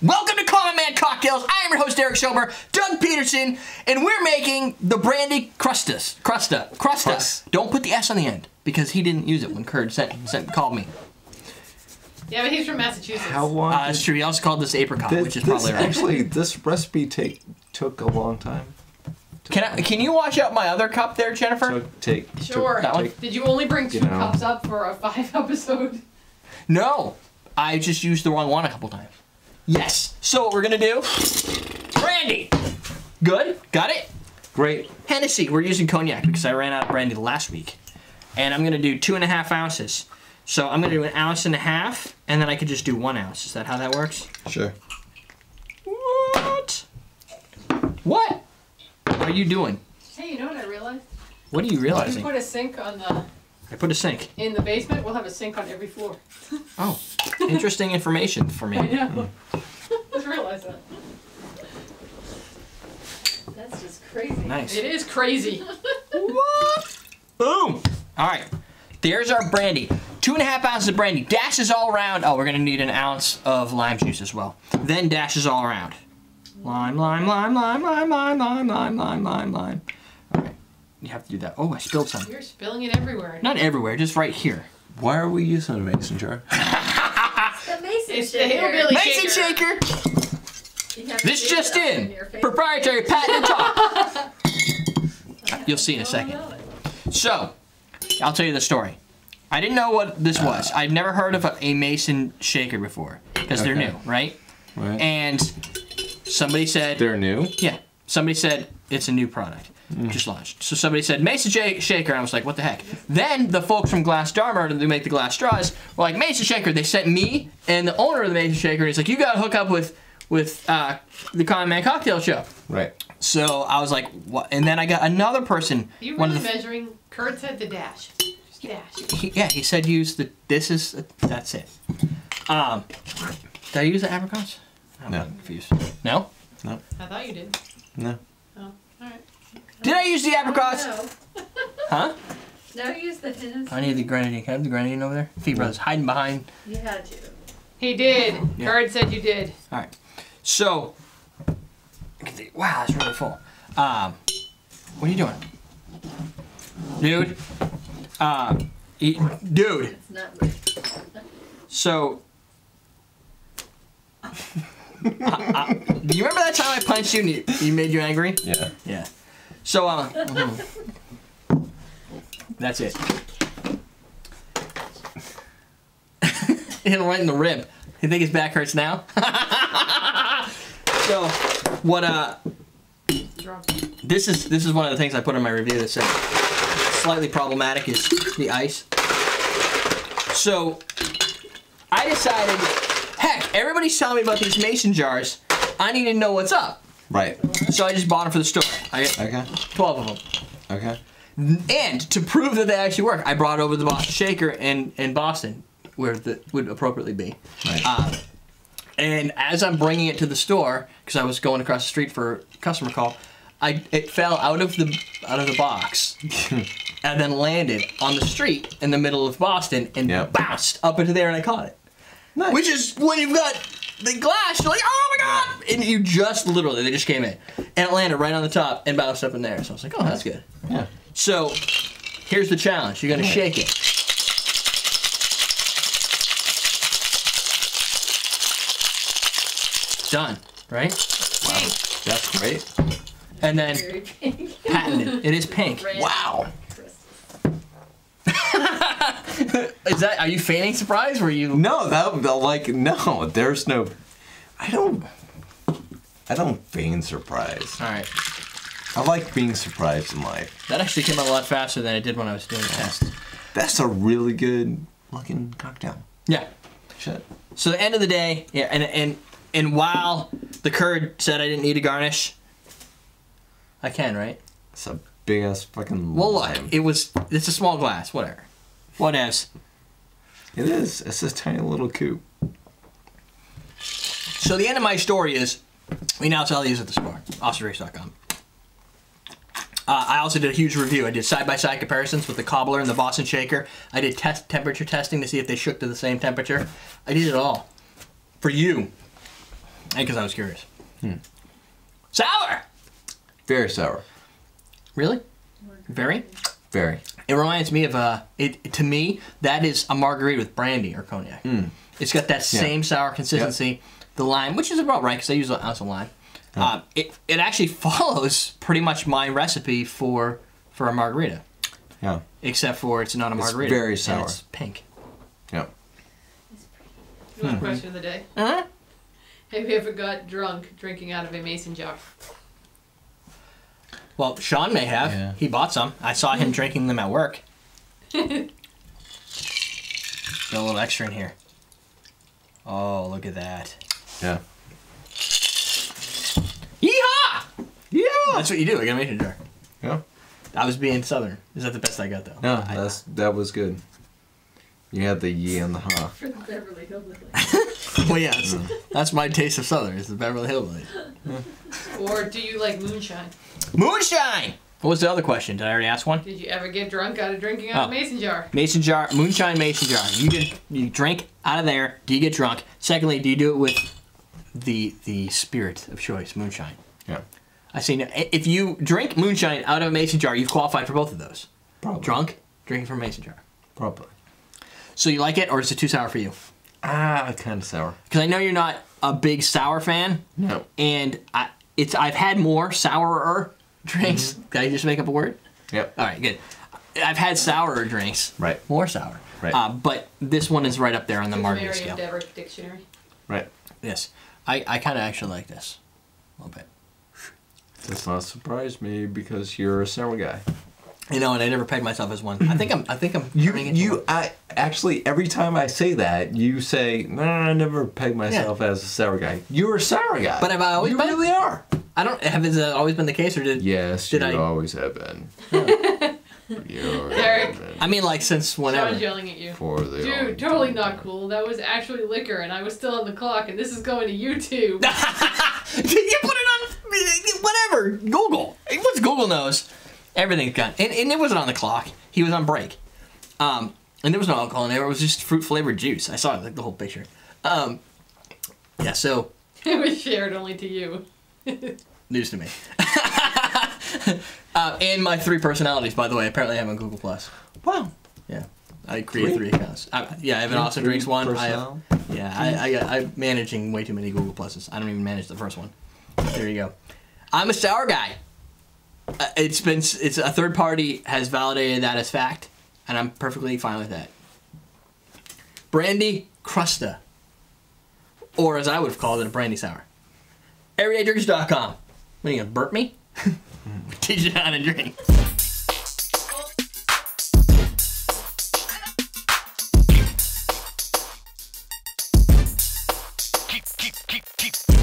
Welcome to Common Man Cocktails. I am your host, Eric Schober, Doug Peterson, and we're making the brandy crustas. Crusta. Crusta. Crust. Don't put the S on the end because he didn't use it when Kurt sent, sent called me. Yeah, but he's from Massachusetts. How long? Uh, it's true. He also called this apricot, this, which is probably right. actually this recipe take took a long time. Can I, Can you wash out my other cup there, Jennifer? Took take took- Sure. That one? take- Did you only bring two You know. cups up for a five episode? No, I just used the wrong one a couple times. Yes. So what we're gonna do? Brandy. Good. Got it. great. Hennessy. We're using cognac because I ran out of brandy last week, and I'm gonna do two and a half ounces. So I'm gonna do an ounce and a half, and then I could just do one ounce. Is that how that works? Sure. What? What are you doing? Hey, you know what I realized? What are you If You put a sink on the I put a sink. in the basement, we'll have a sink on every floor. Oh, interesting information for I me. know. Hmm. Just realized that. That's just crazy. Nice. It is crazy. What? Boom. All right. There's our brandy. Two and a half ounces of brandy. Dashes all around. Oh, we're gonna need an ounce of lime juice as well. Then dashes all around. Lime, lime, lime, lime, lime, lime, lime, lime, lime, lime, lime. All right. You have to do that. Oh, I spilled some. You're spilling it everywhere. Not everywhere, just right here. Why are we using a mason jar? The Mason It's the shaker. hillbilly Mason shaker. shaker. You have to This do just in. your face. Proprietary patent talk. You'll see in a oh, second. So, I'll tell you the story. I didn't know what this was. Ah. I've never heard of a, a mason shaker before because they're new, right? Right. And somebody said, They're new. yeah, somebody said it's a new product. Just launched. So somebody said Mason J- Shaker, and I was like, "What the heck?" Then the folks from Glass Dharma, who make the glass straws, were like, "Mason Shaker." They sent me and the owner of the Mason Shaker, and he's like, "You got to hook up with with uh, the Common Man Cocktail Show." Right. So I was like, "What?" And then I got another person. You one really of the, measuring? Kurt said the dash. Just dash. he, yeah, he said use the. This is that's it. Um, did I use the apricots? I'm No. confused. No. No. I thought you did. No. Oh, all right. Did I use the apricots? No. Huh? No, use the Hennessy. I need the grenadine. Can I have the grenadine over there? Fee brothers hiding behind. You had to. He did. Yeah. Kurt said you did. All right. So, wow, that's really full. Um, what are you doing, dude? Um, e- dude. It's not. So, uh, uh, do you remember that time I punched you and you, you made you angry? Yeah. Yeah. So, uh, mhm. that's it. Hit him right in the rib. You think his back hurts now? so, what? Uh, this is this is one of the things I put in my review that said slightly problematic is the ice. So, I decided, heck, everybody's telling me about these mason jars. I need to know what's up. Right. So I just bought them for the store. I got Okay. 12 of them. Okay. And to prove that they actually work, I brought over the Boston Shaker in, in Boston, where the would appropriately be. Right. Uh, and as I'm bringing it to the store, because I was going across the street for a customer call, I it fell out of the out of the box, and then landed on the street in the middle of Boston and Yep. bounced up into there, and I caught it. Nice. Which is when you've got the glass, you're like, oh my god! And you just literally, they just came in. And it landed right on the top and bounced up in there. So I was like, oh, that's good. Yeah. So here's the challenge you're gonna shake it. Done, right? Hey, That's great. And then patented. It is pink. Wow. Is that? Are you feigning surprise? Were you? No, that like no. There's no. I don't. I don't feign surprise. All right. I like being surprised in life. That actually came out a lot faster than it did when I was doing the test. That's a really good looking cocktail. Yeah. Shit. So the end of the day, yeah, and and and while the curd said I didn't need a garnish, I can, right? It's a big ass fucking. Well, look, it was. It's a small glass. Whatever. Whatevs. It is. It's a tiny little coupe. So the end of my story is, we now sell these at the store, OstRace.com. Uh, I also did a huge review. I did side-by-side comparisons with the cobbler and the Boston Shaker. I did test temperature testing to see if they shook to the same temperature. I did it all for you. because I was curious. Hmm. Sour. Very sour. Really? Very. Very. It reminds me of uh, it to me that is a margarita with brandy or cognac. It's got that Yeah. same sour consistency. The lime, which is about right because I use an ounce of lime. Um, it it actually follows pretty much my recipe for for a margarita, Yeah. except for it's not a It's margarita. very and sour. It's pink. Yeah. You want a question of the day? Uh-huh. Have you ever got drunk drinking out of a mason jar? Well, Sean may have. Yeah. He bought some. I saw him hmm. drinking them at work. Got a little extra in here. Oh, look at that. Yeah. Yeehaw! Yeah. That's what you do, I got a mason jar. Yeah. I was being southern. Is that the best I got though? No, I- that's that was good. You had the ye and the ha. For the Beverly Hillbillies. well, yeah, that's, that's my taste of southern. It's the Beverly Hillbillies. or do you like moonshine? Moonshine. What was the other question? Did I already ask one? Did you ever get drunk out of drinking out oh. of Oh. a mason jar? Mason jar, moonshine, mason jar. You get you drink out of there. Do you get drunk? Secondly, do you do it with the the spirit of choice, moonshine? Yeah. I see. no- If you drink moonshine out of a mason jar, you've qualified for both of those. Probably. Drunk, drinking from a mason jar. Probably. So you like it, or is it too sour for you? Ah, kind of sour. Because I know you're not a big sour fan, No. and I, it's I've had more sourer drinks. Did I just make up a word? Yep. All right, good. I've had sourer drinks. Right. More sour. Right. Uh, but this one is right up there on the margarita Merriam scale. Dever Dictionary. Right. Yes. I, I kind of actually like this a little bit. Does not surprise me because you're a sour guy. You know, and I never pegged myself as one. I think I'm. I think I'm. You, into you, one. I actually every time I say that, you say, "No, I never pegged myself as a sour guy." You're a sour guy. But have I always you been? really are. I don't. Have has that always been the case, or did? Yes, Did you I- always have been. you always Derek. I mean, like since whenever. Sean's yelling at you. For the Dude, totally not cool. That was actually liquor, and I was still on the clock, and this is going to YouTube. you put it on whatever Google. What's Google knows, everything's gone. And, and it wasn't on the clock. He was on break. Um, and there was no alcohol in there. It was just fruit flavored juice. I saw like the whole picture. Um, yeah. So it was shared only to you. news to me. uh, and my three personalities, by the way, apparently I have on Google Plus. Wow. Yeah. I create Three? three accounts. I, yeah, I have an Austin Drinks one. I have, Personnel? yeah, I, I, I'm managing way too many Google Pluses. I don't even manage the first one. There you go. I'm a sour guy. Uh, it's been it's a third party has validated that as fact, and I'm perfectly fine with that. Brandy Crusta, or as I would have called it, a brandy sour. EverydayDrinkers.com. What are you gonna burp me? Teach you how to drink. keep, keep, keep, keep